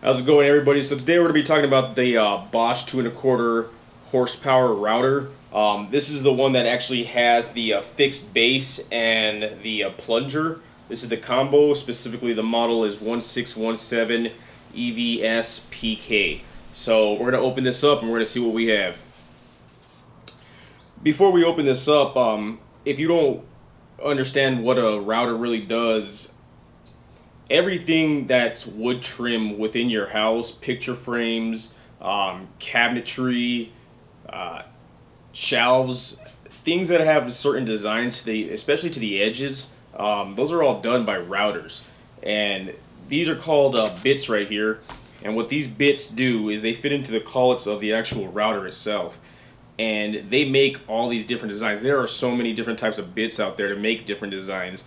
How's it going, everybody? So today we're going to be talking about the uh, Bosch two and a quarter horsepower router. Um, this is the one that actually has the uh, fixed base and the uh, plunger. This is the combo. Specifically, the model is 1617 EVS PK. So we're going to open this up and we're going to see what we have. Before we open this up, um, if you don't understand what a router really does, everything that's wood trim within your house, picture frames, um, cabinetry, uh, shelves, things that have certain designs, to the, especially to the edges, um, those are all done by routers. And these are called uh, bits right here. And what these bits do is they fit into the collets of the actual router itself. And they make all these different designs. There are so many different types of bits out there to make different designs.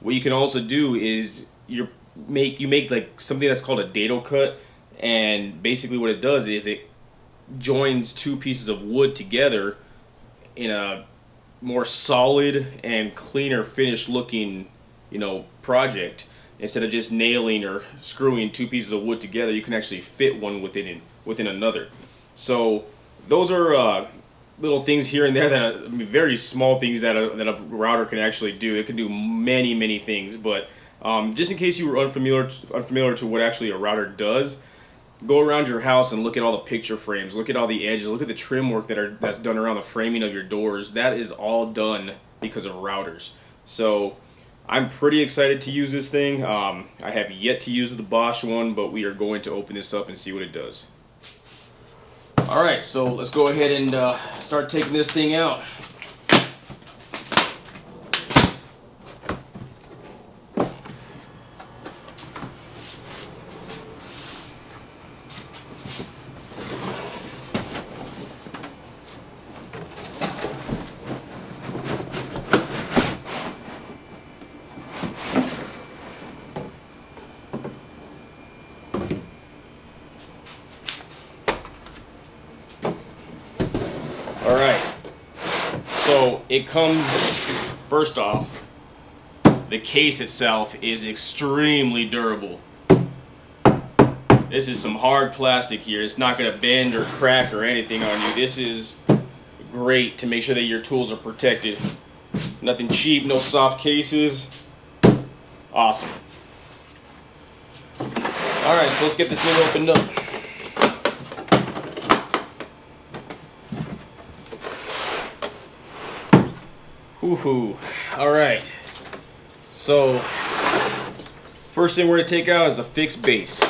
What you can also do is you make you make like something that's called a dado cut, and basically what it does is it joins two pieces of wood together in a more solid and cleaner finished looking you know project. Instead of just nailing or screwing two pieces of wood together you can actually fit one within within another. So those are uh, little things here and there that are I mean, very small things that a, that a router can actually do. It can do many many things but um, just in case you were unfamiliar unfamiliar to what actually a router does go around your house and look at all the picture frames, look at all the edges, look at the trim work that are that's done around the framing of your doors. That is all done because of routers. So I'm pretty excited to use this thing. Um, I have yet to use the Bosch one, but we are going to open this up and see what it does. Alright, so let's go ahead and uh, start taking this thing out. All right. So it comes, first off, the case itself is extremely durable. This is some hard plastic here. It's not going to bend or crack or anything on you. This is great to make sure that your tools are protected. Nothing cheap, no soft cases. Awesome. All right, so let's get this thing opened up. Woohoo. Alright. So, first thing we're going to take out is the fixed base.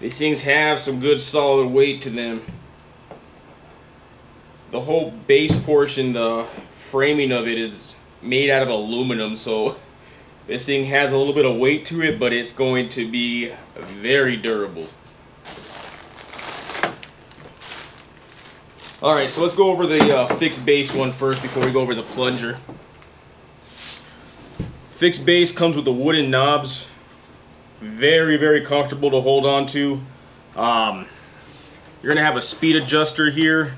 These things have some good solid weight to them. The whole base portion, the framing of it is made out of aluminum, so this thing has a little bit of weight to it, but it's going to be very durable. Alright, so let's go over the uh, fixed base one first before we go over the plunger. Fixed base comes with the wooden knobs. Very, very comfortable to hold on to. Um, you're going to have a speed adjuster here.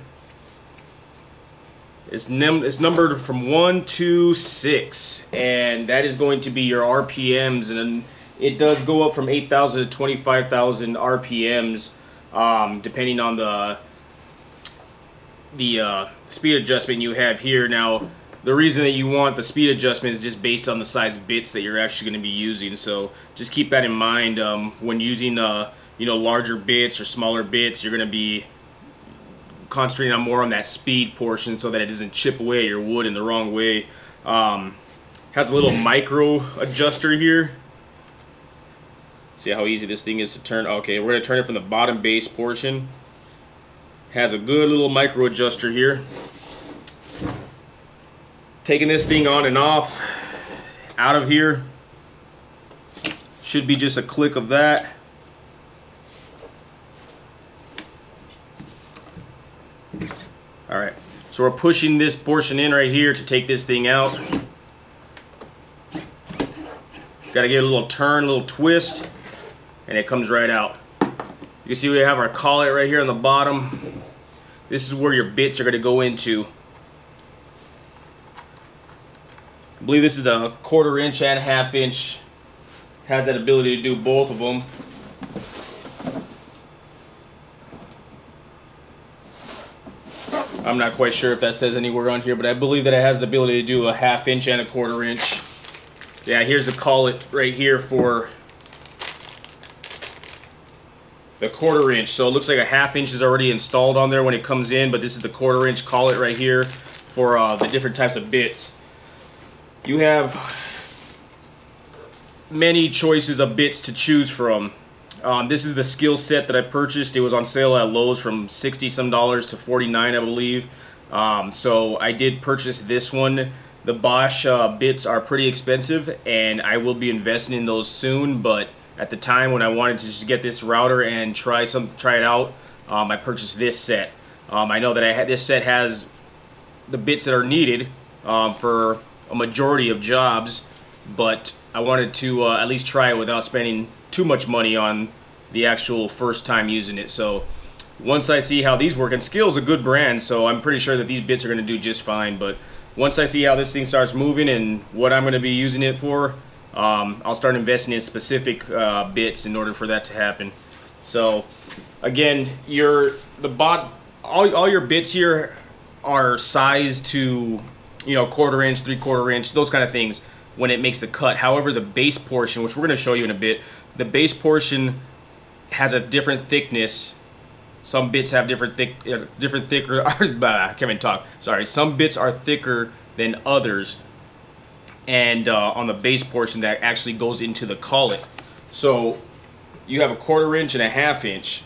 It's, num it's numbered from 1 to 6, and that is going to be your RPMs, and it does go up from 8,000 to 25,000 RPMs, um, depending on the the uh, speed adjustment you have here. Now, the reason that you want the speed adjustment is just based on the size bits that you're actually going to be using. So just keep that in mind um, when using uh, you know larger bits or smaller bits. You're going to be concentrating on more on that speed portion so that it doesn't chip away your wood in the wrong way. Um, has a little micro adjuster here. See how easy this thing is to turn? Okay, we're going to turn it from the bottom base portion has a good little micro adjuster here. Taking this thing on and off out of here should be just a click of that. All right, so we're pushing this portion in right here to take this thing out. Got to get a little turn, a little twist, and it comes right out. You see we have our collet right here on the bottom. This is where your bits are going to go into. I believe this is a quarter inch and a half inch. Has that ability to do both of them. I'm not quite sure if that says anywhere on here, but I believe that it has the ability to do a half inch and a quarter inch. Yeah, here's the collet right here for the quarter inch. So it looks like a half inch is already installed on there when it comes in, but this is the quarter inch collet right here for uh, the different types of bits. You have many choices of bits to choose from. Um, this is the Skil set that I purchased. It was on sale at Lowe's from 60 some dollars to 49 I believe. Um, so I did purchase this one. The Bosch uh, bits are pretty expensive and I will be investing in those soon but at the time when I wanted to just get this router and try some try it out um, I purchased this set. Um, I know that I had this set has the bits that are needed um, for a majority of jobs but I wanted to uh, at least try it without spending too much money on the actual first time using it. So once I see how these work, and Skil's a good brand, so I'm pretty sure that these bits are going to do just fine. But once I see how this thing starts moving and what I'm going to be using it for, um, I'll start investing in specific uh, bits in order for that to happen. So again, your the bot, all, all your bits here are sized to, you know, quarter inch, three quarter inch, those kind of things when it makes the cut. However, the base portion, which we're going to show you in a bit, the base portion has a different thickness. Some bits have different thick, uh, different thicker. I can't even talk. Sorry. Some bits are thicker than others, and uh, on the base portion that actually goes into the collet. So you have a quarter inch and a half inch.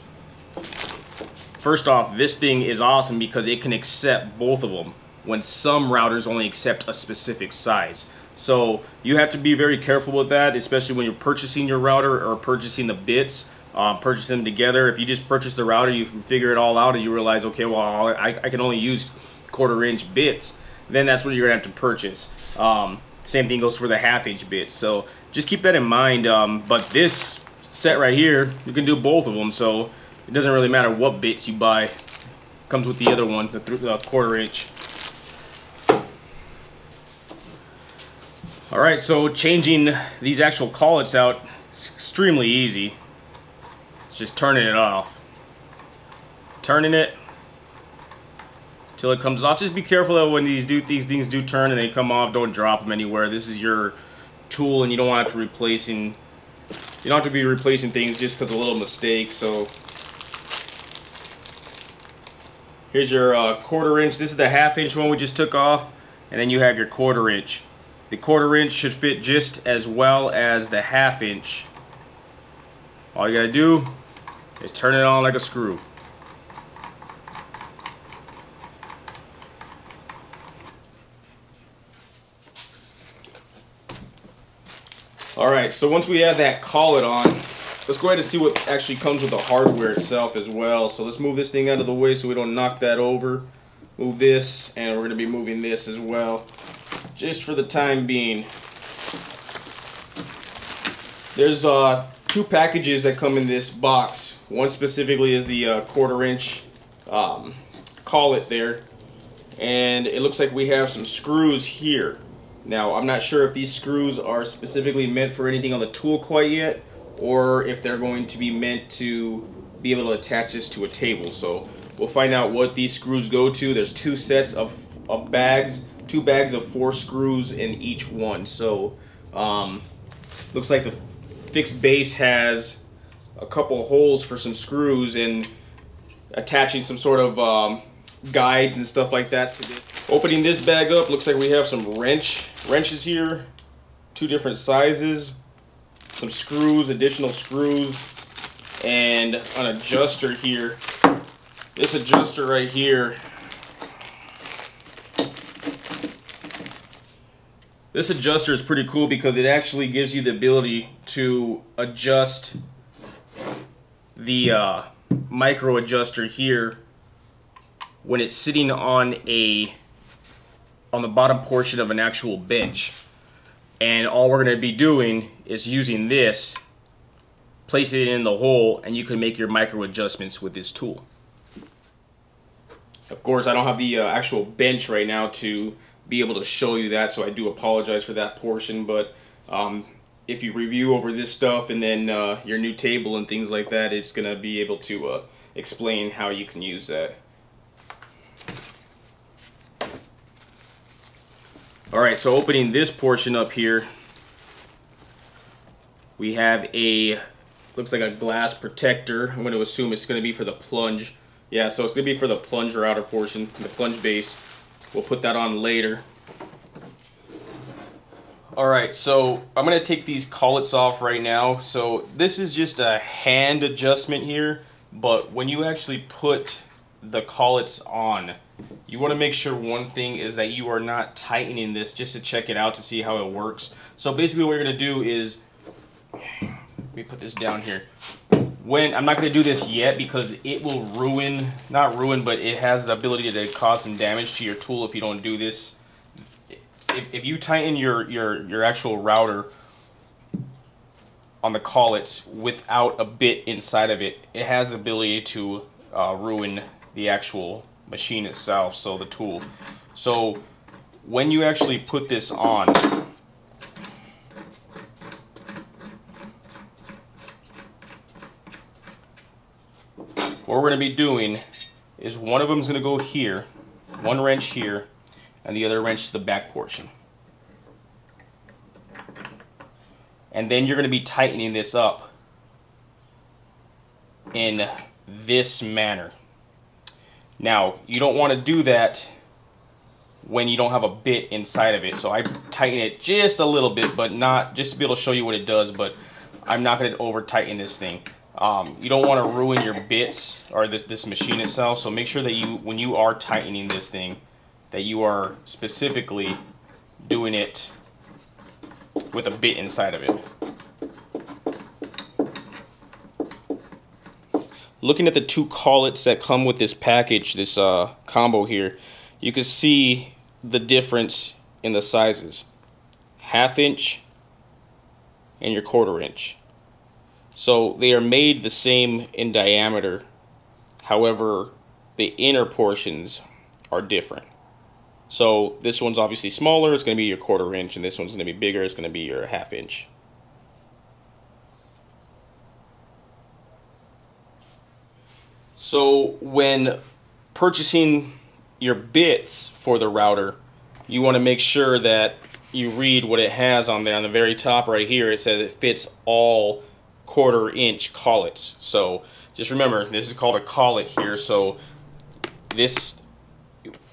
First off, this thing is awesome because it can accept both of them when some routers only accept a specific size. So you have to be very careful with that, especially when you're purchasing your router or purchasing the bits, um, purchase them together. If you just purchase the router, you figure it all out and you realize, okay, well, I, I can only use quarter inch bits, then that's what you're gonna have to purchase. Um, same thing goes for the half inch bits. So just keep that in mind. Um, but this set right here, you can do both of them. So it doesn't really matter what bits you buy. Comes with the other one, the, the quarter inch. Alright, so changing these actual collets out is extremely easy. It's just turning it off. Turning it till it comes off. Just be careful that when these do these things do turn and they come off, don't drop them anywhere. This is your tool and you don't want to replacing you don't have to be replacing things just because a little mistake. So here's your uh, quarter inch. This is the half inch one we just took off, and then you have your quarter inch. The quarter inch should fit just as well as the half inch. All you gotta do is turn it on like a screw. Alright, so once we have that collet on, let's go ahead and see what actually comes with the hardware itself as well. So let's move this thing out of the way so we don't knock that over. Move this, and we're going to be moving this as well just for the time being. There's uh, two packages that come in this box. One specifically is the uh, quarter inch um, collet there. And it looks like we have some screws here. Now, I'm not sure if these screws are specifically meant for anything on the tool quite yet, or if they're going to be meant to be able to attach this to a table. So we'll find out what these screws go to. There's two sets of, of bags two bags of four screws in each one. So um, looks like the fixed base has a couple holes for some screws and attaching some sort of um, guides and stuff like that to. Opening this bag up, looks like we have some wrench wrenches here, two different sizes, some screws, additional screws, and an adjuster here. This adjuster right here This adjuster is pretty cool because it actually gives you the ability to adjust the uh, micro adjuster here when it's sitting on a on the bottom portion of an actual bench and all we're going to be doing is using this place it in the hole and you can make your micro adjustments with this tool of course I don't have the uh, actual bench right now to be able to show you that, so I do apologize for that portion, but um, if you review over this stuff and then uh, your new table and things like that, it's going to be able to uh, explain how you can use that. Alright, so opening this portion up here, we have a, looks like a glass protector. I'm going to assume it's going to be for the plunge. Yeah, so it's going to be for the plunge router portion, the plunge base. We'll put that on later. Alright, so I'm going to take these collets off right now. So this is just a hand adjustment here, but when you actually put the collets on, you want to make sure one thing is that you are not tightening this just to check it out to see how it works. So basically what you're going to do is, let me put this down here. When I'm not going to do this yet because it will ruin, not ruin, but it has the ability to cause some damage to your tool if you don't do this. If, if you tighten your, your, your actual router on the collets without a bit inside of it, it has the ability to uh, ruin the actual machine itself, so the tool. So when you actually put this on, what we're going to be doing is one of them is going to go here, one wrench here, and the other wrench to the back portion. And then you're going to be tightening this up in this manner. Now, you don't want to do that when you don't have a bit inside of it. So I tighten it just a little bit, but not just to be able to show you what it does, but I'm not going to over tighten this thing. Um, you don't want to ruin your bits or this, this machine itself. So make sure that you, when you are tightening this thing, that you are specifically doing it with a bit inside of it. Looking at the two collets that come with this package, this uh, combo here, you can see the difference in the sizes. Half inch and your quarter inch. So they are made the same in diameter. However, the inner portions are different. So this one's obviously smaller, it's going to be your quarter inch, and this one's going to be bigger, it's going to be your half inch. So when purchasing your bits for the router, you want to make sure that you read what it has on there. On the very top right here, it says it fits all quarter inch collets. So just remember, this is called a collet here. So this,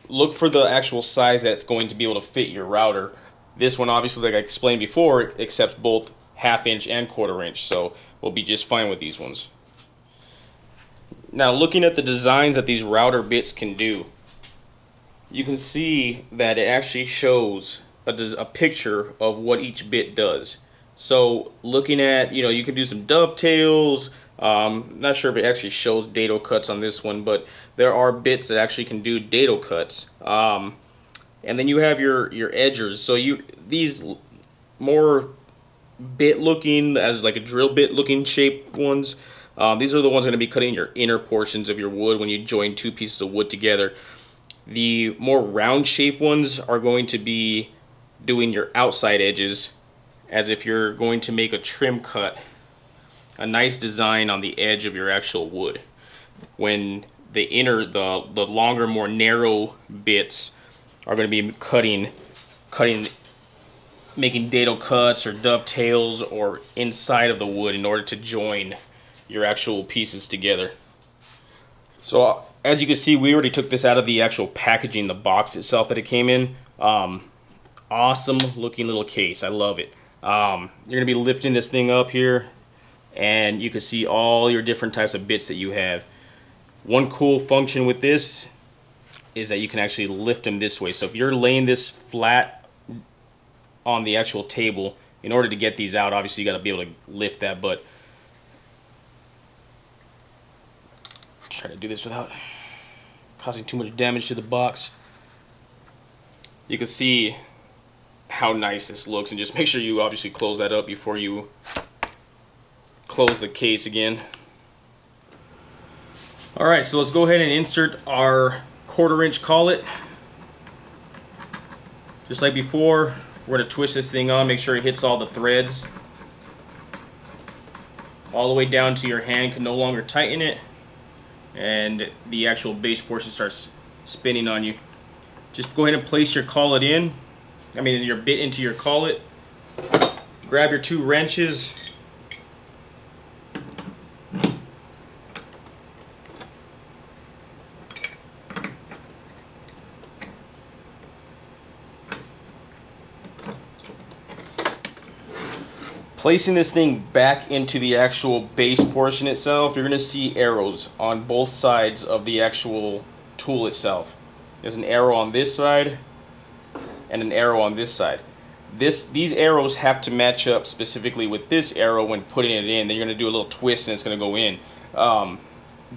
look for the actual size that's going to be able to fit your router. This one, obviously, like I explained before, accepts both half inch and quarter inch. So we'll be just fine with these ones. Now looking at the designs that these router bits can do, you can see that it actually shows a, a picture of what each bit does. So looking at, you know, you can do some dovetails. Um, not sure if it actually shows dado cuts on this one, but there are bits that actually can do dado cuts. Um, and then you have your your edgers. So you these more bit looking as like a drill bit looking shape ones um, these are the ones going to be cutting your inner portions of your wood when you join two pieces of wood together. The more round shape ones are going to be doing your outside edges as if you're going to make a trim cut, a nice design on the edge of your actual wood. When the inner, the, the longer, more narrow bits are going to be cutting, cutting, making dado cuts or dovetails or inside of the wood in order to join your actual pieces together. So as you can see, we already took this out of the actual packaging, the box itself that it came in. Um, awesome looking little case. I love it. Um, you're going to be lifting this thing up here and you can see all your different types of bits that you have. One cool function with this is that you can actually lift them this way. So if you're laying this flat on the actual table, in order to get these out, obviously you got to be able to lift that, but Try to do this without causing too much damage to the box. You can see how nice this looks and just make sure you obviously close that up before you close the case again. Alright, so let's go ahead and insert our quarter inch collet. Just like before, we're to twist this thing on, make sure it hits all the threads. All the way down to your hand can no longer tighten it. And the actual base portion starts spinning on you. Just go ahead and place your collet in. I mean your bit into your collet. Grab your two wrenches Placing this thing back into the actual base portion itself, you're going to see arrows on both sides of the actual tool itself. There's an arrow on this side and an arrow on this side. This, these arrows have to match up specifically with this arrow when putting it in. Then you're going to do a little twist and it's going to go in. Um,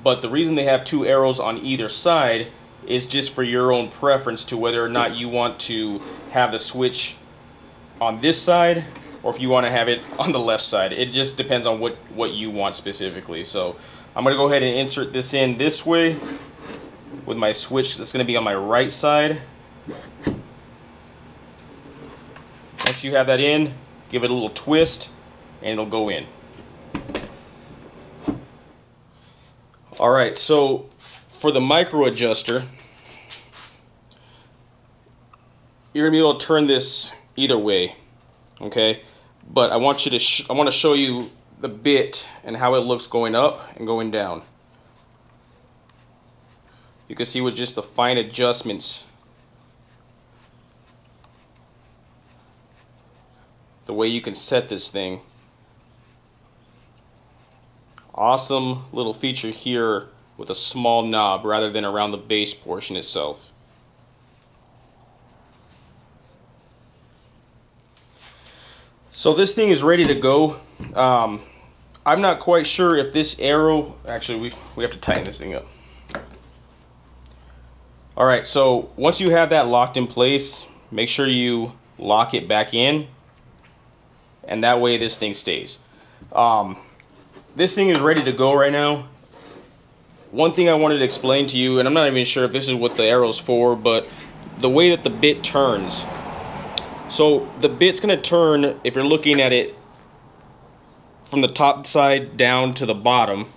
but the reason they have two arrows on either side is just for your own preference to whether or not you want to have the switch on this side or if you want to have it on the left side. It just depends on what, what you want specifically. So I'm going to go ahead and insert this in this way with my switch that's going to be on my right side. Once you have that in, give it a little twist and it'll go in. Alright, so for the micro adjuster, you're to be able to turn this either way, okay? But I want you to I want to show you the bit and how it looks going up and going down. You can see with just the fine adjustments the way you can set this thing. Awesome little feature here with a small knob rather than around the base portion itself. So this thing is ready to go. Um, I'm not quite sure if this arrow, actually we, we have to tighten this thing up. All right, so once you have that locked in place, make sure you lock it back in and that way this thing stays. Um, this thing is ready to go right now. One thing I wanted to explain to you, and I'm not even sure if this is what the arrow's for, but the way that the bit turns, so the bit's going to turn, if you're looking at it from the top side down to the bottom,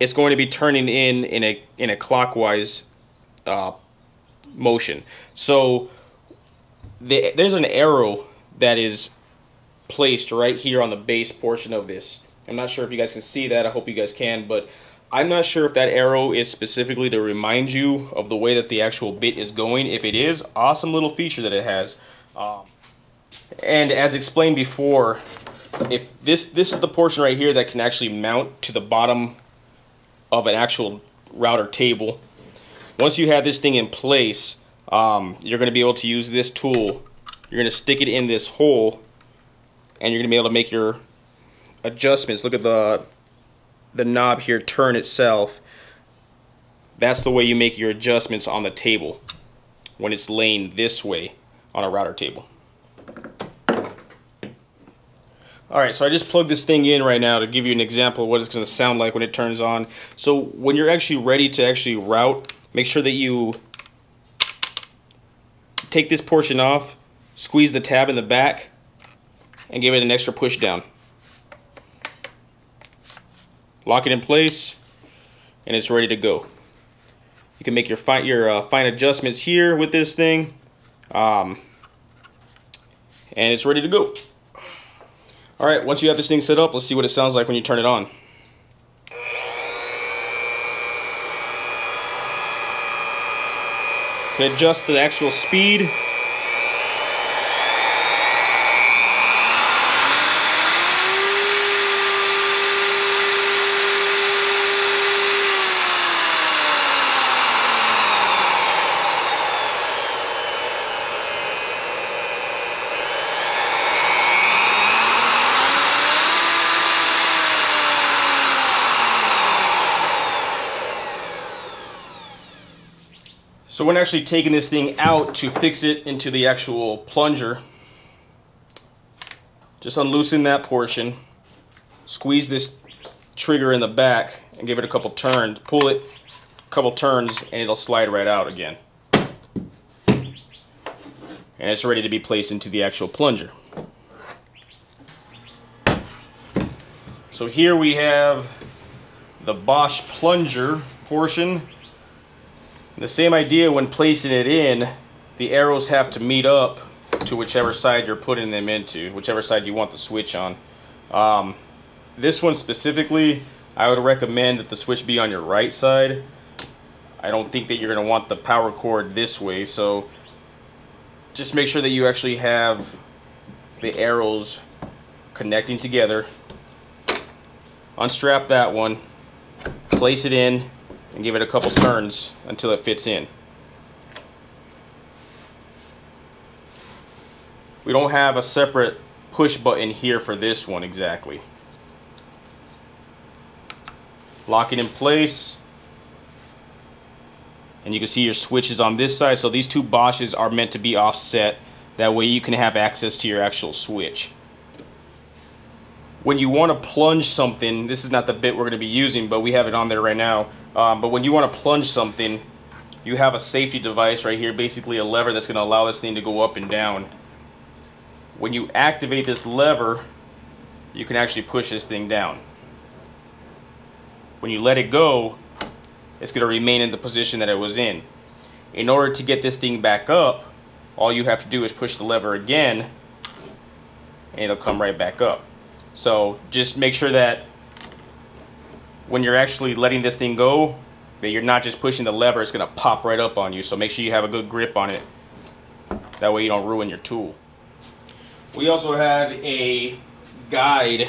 it's going to be turning in in a, in a clockwise uh, motion. So the, there's an arrow that is placed right here on the base portion of this. I'm not sure if you guys can see that. I hope you guys can, but I'm not sure if that arrow is specifically to remind you of the way that the actual bit is going. If it is, awesome little feature that it has. Um, and as explained before, if this this is the portion right here that can actually mount to the bottom of an actual router table. Once you have this thing in place, um, you're going to be able to use this tool. You're going to stick it in this hole, and you're going to be able to make your adjustments. Look at the the knob here turn itself. That's the way you make your adjustments on the table when it's laying this way on a router table. Alright, so I just plugged this thing in right now to give you an example of what it's going to sound like when it turns on. So when you're actually ready to actually route, make sure that you take this portion off, squeeze the tab in the back, and give it an extra push down. Lock it in place, and it's ready to go. You can make your fine, your uh, fine adjustments here with this thing, um, and it's ready to go. All right, once you have this thing set up, let's see what it sounds like when you turn it on. can adjust the actual speed So when actually taking this thing out to fix it into the actual plunger, just unloosen that portion, squeeze this trigger in the back and give it a couple turns, pull it a couple turns and it'll slide right out again. And and it's ready to be placed into the actual plunger. So here we have the Bosch plunger portion. The same idea when placing it in, the arrows have to meet up to whichever side you're putting them into, whichever side you want the switch on. Um, this one specifically, I would recommend that the switch be on your right side. I don't think that you're going to want the power cord this way, so just make sure that you actually have the arrows connecting together unstrap that one, place it in, and give it a couple turns until it fits in. We don't have a separate push button here for this one exactly. Lock it in place. And you can see your switches on this side. So these two Bosches are meant to be offset. That way you can have access to your actual switch when you want to plunge something, this is not the bit we're going to be using, but we have it on there right now. Um, but when you want to plunge something, you have a safety device right here, basically a lever that's going to allow this thing to go up and down. When you activate this lever, you can actually push this thing down. When you let it go, it's going to remain in the position that it was in. In order to get this thing back up, all you have to do is push the lever again, and it'll come right back up. So just make sure that when you're actually letting this thing go, that you're not just pushing the lever, it's to pop right up on you. So make sure you have a good grip on it. That way you don't ruin your tool. We also have a guide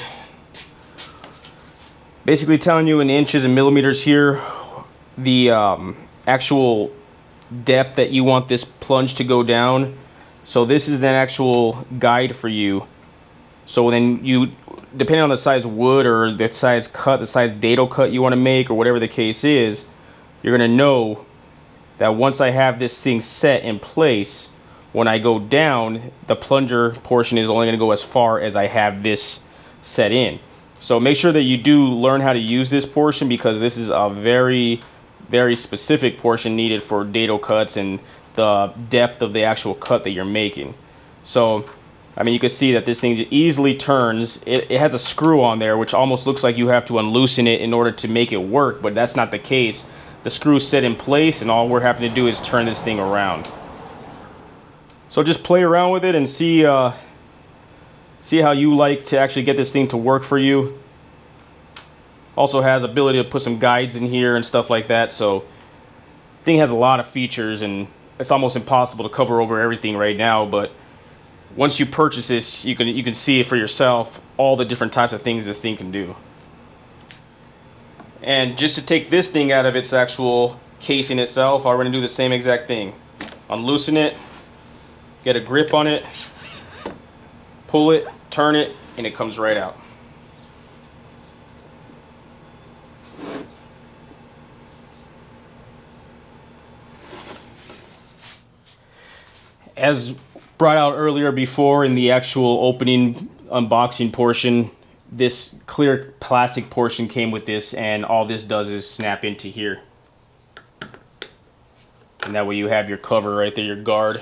basically telling you in inches and millimeters here the um, actual depth that you want this plunge to go down. So this is an actual guide for you so then you, depending on the size wood or the size cut, the size dado cut you want to make or whatever the case is, you're going to know that once I have this thing set in place, when I go down, the plunger portion is only going to go as far as I have this set in. So make sure that you do learn how to use this portion because this is a very, very specific portion needed for dado cuts and the depth of the actual cut that you're making. So I mean, you can see that this thing easily turns. It, it, has a screw on there, which almost looks like you have to unloosen it in order to make it work, but that's not the case. The screw's set in place, and all we're having to do is turn this thing around. So just play around with it and see, uh, see how you like to actually get this thing to work for you. Also has ability to put some guides in here and stuff like that, so thing has a lot of features, and it's almost impossible to cover over everything right now, but once you purchase this, you can you can see for yourself all the different types of things this thing can do. And just to take this thing out of its actual casing itself, I'm going to do the same exact thing. Unloosen it, get a grip on it, pull it, turn it, and it comes right out. As brought out earlier before in the actual opening unboxing portion, this clear plastic portion came with this and all this does is snap into here. And that way you have your cover right there, your guard.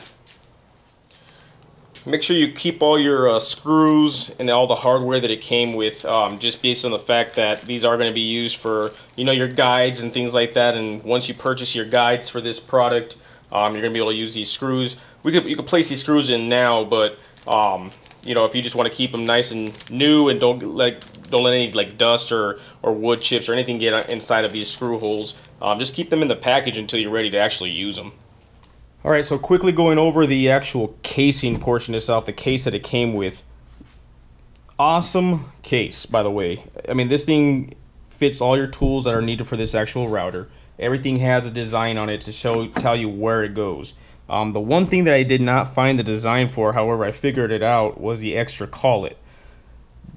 Make sure you keep all your uh, screws and all the hardware that it came with um, just based on the fact that these are going to be used for you know your guides and things like that and once you purchase your guides for this product um, you're going to be able to use these screws we could you could place these screws in now, but um, you know if you just want to keep them nice and new and don't like don't let any like dust or or wood chips or anything get inside of these screw holes. Um, just keep them in the package until you're ready to actually use them. All right, so quickly going over the actual casing portion itself, the case that it came with. Awesome case, by the way. I mean, this thing fits all your tools that are needed for this actual router. Everything has a design on it to show tell you where it goes. Um, the one thing that I did not find the design for, however, I figured it out, was the extra collet.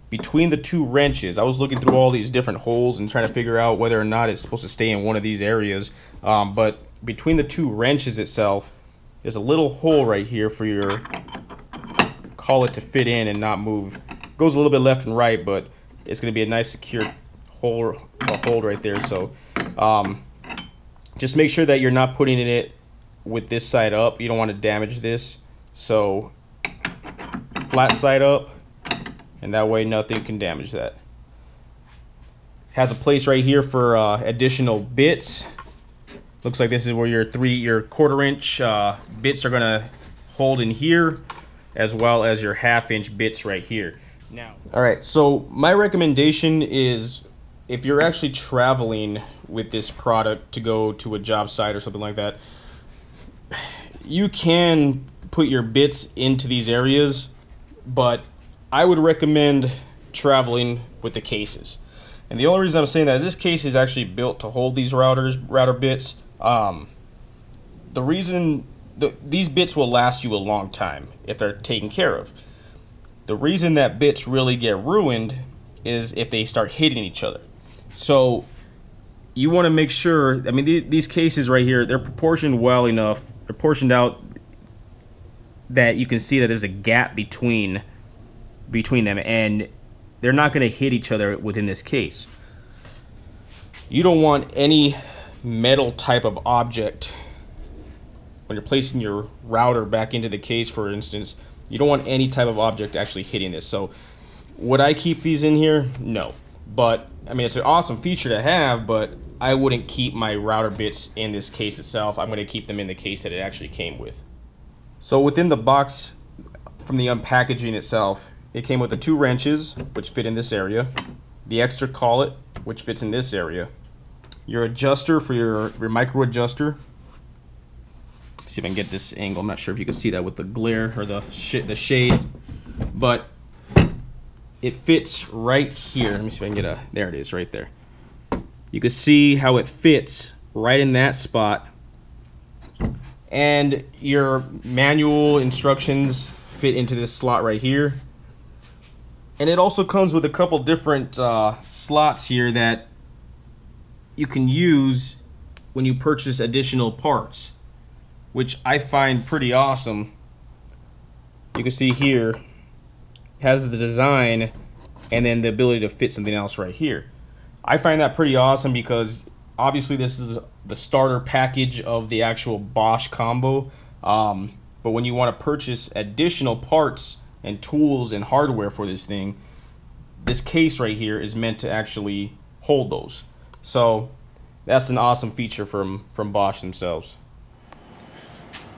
Between the two wrenches, I was looking through all these different holes and trying to figure out whether or not it's supposed to stay in one of these areas. Um, but between the two wrenches itself, there's a little hole right here for your collet to fit in and not move. Goes a little bit left and right, but it's going to be a nice secure hole, a hold right there. So um, just make sure that you're not putting it with this side up. You don't want to damage this. So flat side up, and that way nothing can damage that. Has a place right here for uh, additional bits. Looks like this is where your three, your quarter inch uh, bits are gonna hold in here, as well as your half inch bits right here. Now, all right. So my recommendation is, if you're actually traveling with this product to go to a job site or something like that, you can put your bits into these areas, but I would recommend traveling with the cases. And the only reason I'm saying that is this case is actually built to hold these routers, router bits. Um, the reason the, these bits will last you a long time if they're taken care of. The reason that bits really get ruined is if they start hitting each other. So you want to make sure, I mean, these, these cases right here, they're proportioned well enough, they're portioned out that you can see that there's a gap between between them and they're not going to hit each other within this case. You don't want any metal type of object when you're placing your router back into the case, for instance, you don't want any type of object actually hitting this. So would I keep these in here? No. But, I mean, it's an awesome feature to have, but I wouldn't keep my router bits in this case itself. I'm going to keep them in the case that it actually came with. So within the box, from the unpackaging itself, it came with the two wrenches, which fit in this area, the extra collet, which fits in this area, your adjuster for your, your micro adjuster, see if I can get this angle. I'm not sure if you can see that with the glare or the sh the shade, but it fits right here. Let me see if I can get a, there it is right there. You can see how it fits right in that spot. And your manual instructions fit into this slot right here. And it also comes with a couple different uh, slots here that you can use when you purchase additional parts which I find pretty awesome. You can see here has the design and then the ability to fit something else right here. I find that pretty awesome because obviously this is the starter package of the actual Bosch combo. Um, but when you want to purchase additional parts and tools and hardware for this thing, this case right here is meant to actually hold those. So that's an awesome feature from, from Bosch themselves.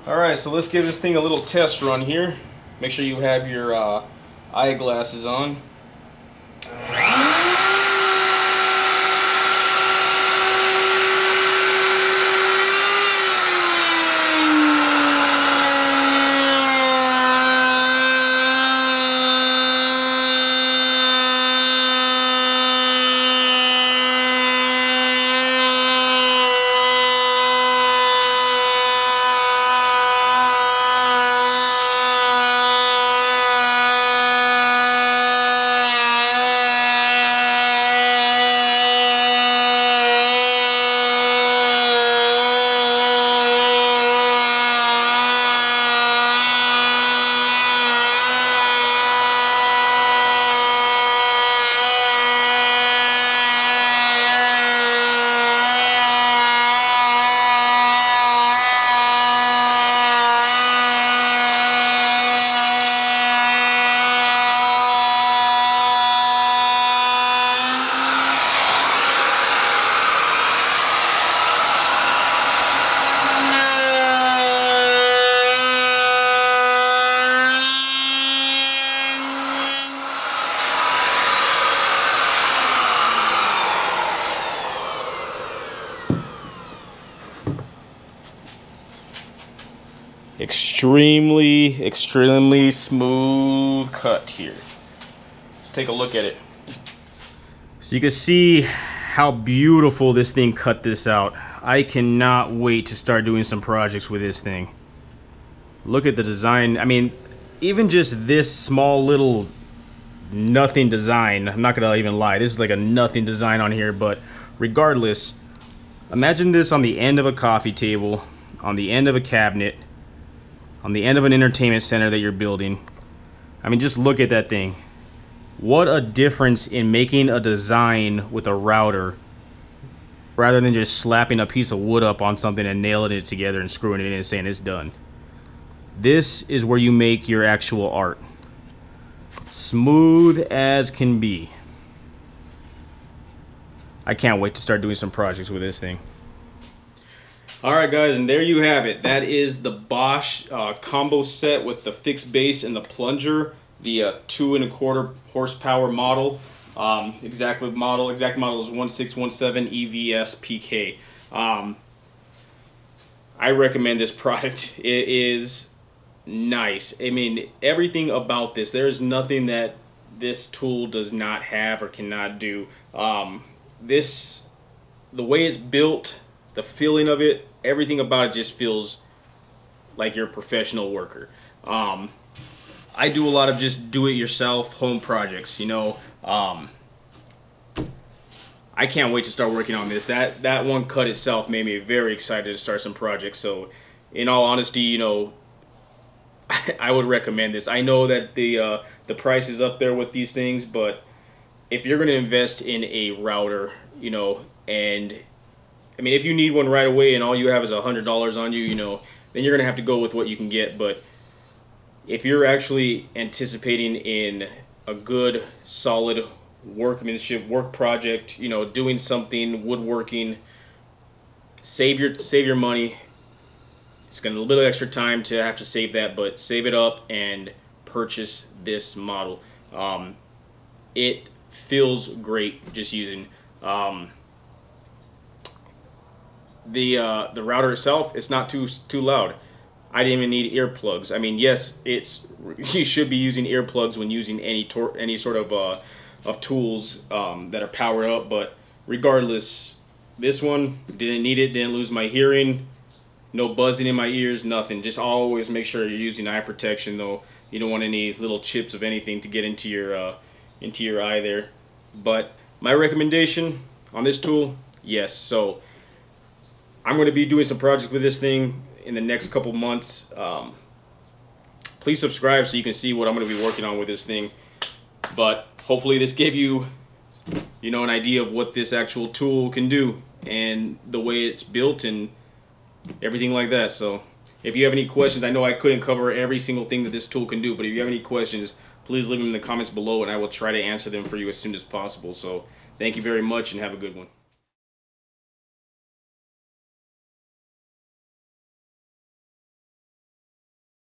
Alright, so let's give this thing a little test run here. Make sure you have your uh, eyeglasses on. Uh, extremely, extremely smooth cut here. Let's take a look at it. So you can see how beautiful this thing cut this out. I cannot wait to start doing some projects with this thing. Look at the design. I mean, even just this small little nothing design. I'm not gonna even lie. This is like a nothing design on here, but regardless, imagine this on the end of a coffee table, on the end of a cabinet, on the end of an entertainment center that you're building. I mean, just look at that thing. What a difference in making a design with a router rather than just slapping a piece of wood up on something and nailing it together and screwing it in and saying it's done. this is where you make your actual art. Smooth as can be. I can't wait to start doing some projects with this thing. Alright guys, and there you have it. That is the Bosch uh, combo set with the fixed base and the plunger. The uh, two and a quarter horsepower model. Um, exact model, exact model is 1617 EVS PK. Um, I recommend this product. It is nice. I mean, everything about this, there's nothing that this tool does not have or cannot do. Um, this, the way it's built, the feeling of it, everything about it just feels like you're a professional worker. Um, I do a lot of just do-it-yourself home projects, you know. Um, I can't wait to start working on this. That that one cut itself made me very excited to start some projects. So, in all honesty, you know, I would recommend this. I know that the uh, the price is up there with these things, but if you're going to invest in a router, you know, and I mean, if you need one right away and all you have is a hundred dollars on you, you know, then you're going to have to go with what you can get. But if you're actually anticipating in a good, solid workmanship, work project, you know, doing something, woodworking, save your save your money it's going to a little bit of extra time to have to save that, but save it up and purchase this model. Um, it feels great just using. Um, the uh, the router itself, it's not too too loud. I didn't even need earplugs. I mean, yes, it's you should be using earplugs when using any tor- any sort of uh, of tools um, that are powered up. But regardless, this one didn't need it. Didn't lose my hearing no buzzing in my ears, nothing. Just always make sure you're using eye protection though. You don't want any little chips of anything to get into your uh, into your eye there. But my recommendation on this tool, yes. So I'm going to be doing some projects with this thing in the next couple months. Um, please subscribe so you can see what I'm going to be working on with this thing. But hopefully this gave you, you know, an idea of what this actual tool can do and the way it's built and everything like that. So if you have any questions, I know I couldn't cover every single thing that this tool can do, but if you have any questions, please leave them in the comments below and I will try to answer them for you as soon as possible. So thank you very much and have a good one.